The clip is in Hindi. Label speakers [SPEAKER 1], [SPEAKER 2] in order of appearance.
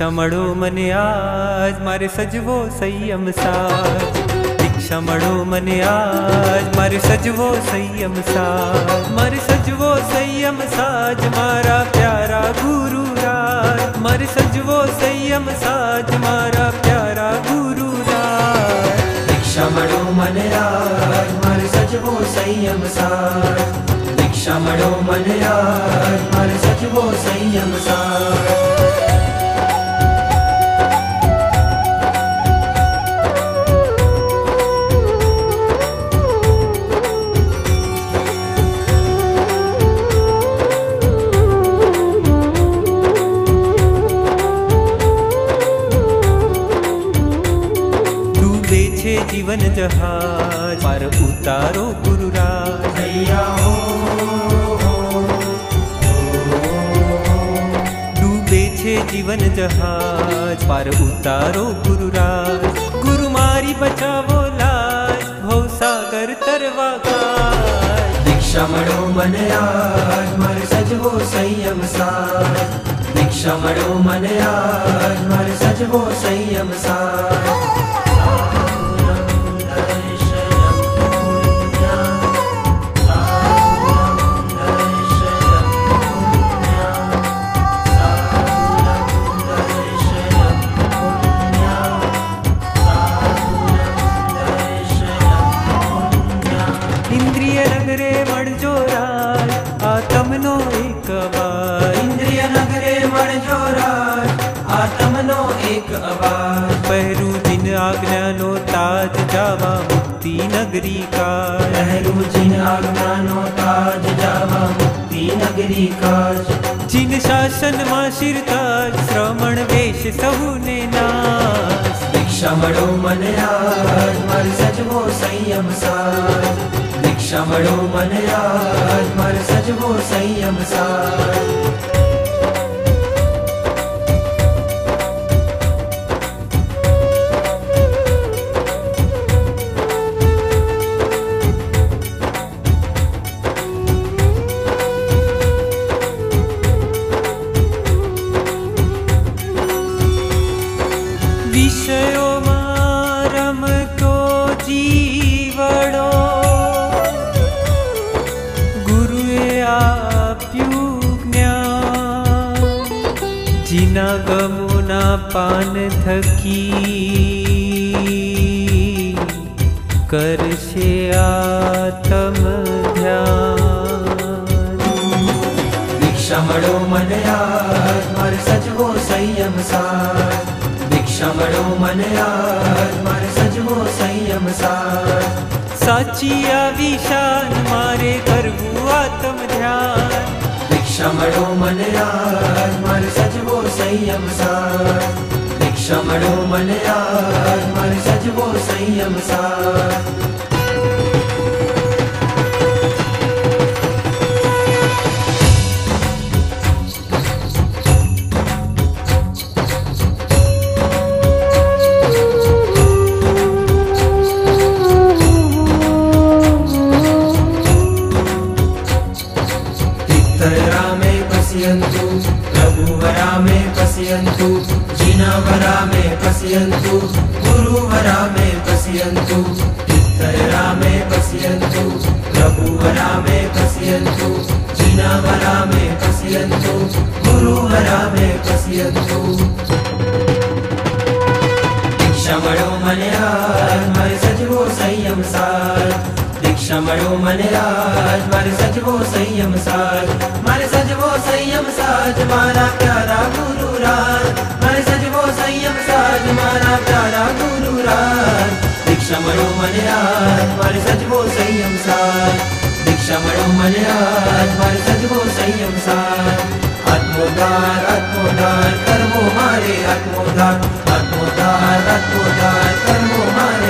[SPEAKER 1] દીક્ષા મળો મને આજ મારે સજવો સંયમ સાજ દીક્ષા મળો મને આજ મારે સજવો સંયમ સાજ મારે સજવો સંયમ સાજ મારા પ્યારા ગુરુ રાજ મારે સજવો સંયમ સાજ મારા પ્યારા ગુરુ રાજ
[SPEAKER 2] દીક્ષા મળો મને આજ મારે સજવો સંયમ સાર દીક્ષા મળો મને આજ મારે સજવો સંયમ સાર जीवन
[SPEAKER 1] जहाज़ पर उतारो गुरुराज डूबे छे जीवन जहाज़ पर उतारो गुरु राज। गुरु मारी बचावो
[SPEAKER 2] लाज भव सागर तरवा दीक्षा मणो मन राज मर सजवो संयम सार दीक्षा मणो मन राज
[SPEAKER 1] मर सजवो संयम सार આત્મનો એક અવાજ પહેરું દિન આજ્ઞાનો તાજ જાવા મુક્તિ નગરી કાજ
[SPEAKER 2] લહેરું જીન આજ્ઞાનો તાજ જાવા મુક્તિ નગરી કાજ
[SPEAKER 1] જીન શાસનમાં શિરતાજ શ્રમણ વેશ સહુને નાશ
[SPEAKER 2] દીક્ષા મળો મને આજ મારે સજવો સંયમ સાર દીક્ષા મળો મને આજ મારે સજવો સંયમ સાર
[SPEAKER 1] જીના ગમોના પાન થકી કરશે આતમ ધ્યાન
[SPEAKER 2] દીક્ષા મળો મને આજ મારે સજવો સંયમ સાર દીક્ષા મળો મને આજ મારે સજવો સંયમ સાર
[SPEAKER 1] સાચી આવી શાન મારે કરવું આત્મ ધ્યાન
[SPEAKER 2] દીક્ષા મળો મને આજ મારે સજવો संयम सा निक्षमणो मनया मन सजवो संयम सार। ज्ञानवरा मे पश्यन्तु गुरुवरा मे पश्यन्तु तीर्थरा मे पश्यन्तु प्रभुवरा मे पश्यन्तु जिनावरा मे पश्यन्तु गुरुवरा मे पश्यन्तु क्षमणो मनराज, मर सजवो संयम सार। क्षमणो मनराज, मर सजवो संयम सार। मर सजवो संयम साज मारा प्यारा गुरु राज संयम साध मारा, प्यारा गुरु राज दीक्षा मरो मन आज मारे सच वो संयम साध दीक्षा मरो मन आज मारे सच वो संयम साध आत्मोदार आत्मोदार कर्मो मारे आत्मोदार आत्मोदार आत्मोदार कर्मो मारे